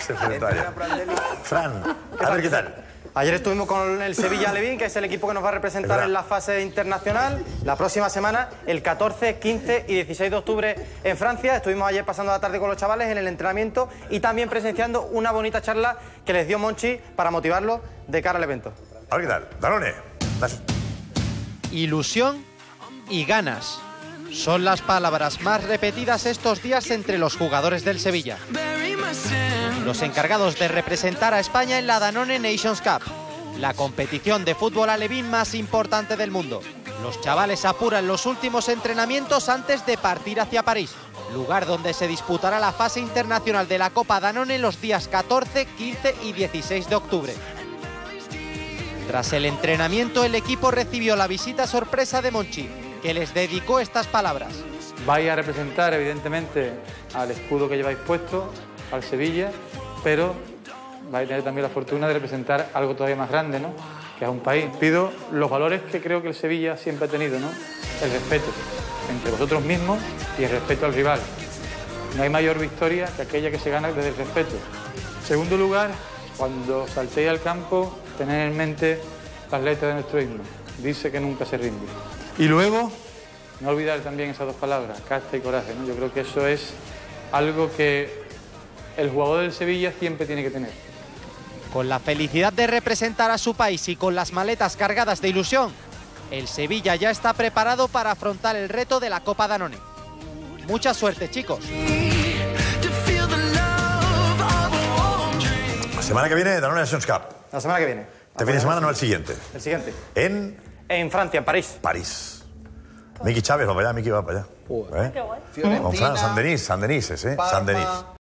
Se enfrentó ayer. Fran, a ver qué tal. Ayer estuvimos con el Sevilla Levin, que es el equipo que nos va a Es representar en la fase internacional. La próxima semana, el 14, 15 y 16 de octubre en Francia. Estuvimos ayer pasando la tarde con los chavales en el entrenamiento y también presenciando una bonita charla que les dio Monchi para motivarlos de cara al evento. A ver qué tal. Danone. Ilusión y ganas. Son las palabras más repetidas estos días entre los jugadores del Sevilla. Los encargados de representar a España en la Danone Nations Cup, la competición de fútbol alevín más importante del mundo. Los chavales apuran los últimos entrenamientos antes de partir hacia París, lugar donde se disputará la fase internacional de la Copa Danone los días 14, 15 y 16 de octubre. Tras el entrenamiento, el equipo recibió la visita sorpresa de Monchi, que les dedicó estas palabras. Vais a representar, evidentemente, al escudo que lleváis puesto, al Sevilla, pero vais a tener también la fortuna de representar algo todavía más grande, ¿no? Que es un país. Pido los valores que creo que el Sevilla siempre ha tenido, ¿no? El respeto entre vosotros mismos y el respeto al rival. No hay mayor victoria que aquella que se gana desde el respeto. Segundo lugar, cuando saltéis al campo, tener en mente las letras de nuestro himno. Dice que nunca se rinde. Y luego, no olvidar también esas dos palabras, casta y coraje. ¿no? Yo creo que eso es algo que el jugador del Sevilla siempre tiene que tener. Con la felicidad de representar a su país y con las maletas cargadas de ilusión, el Sevilla ya está preparado para afrontar el reto de la Copa Danone. Mucha suerte, chicos. La semana que viene, Danone Nations Cup. La semana que viene. Este fin de semana, no el siguiente. El siguiente. En En Francia, en París. París. Miki Chávez va para allá, Miki va para allá. ¿Eh? Con Fran, San Denis, San Denis, ¿eh? San Denis.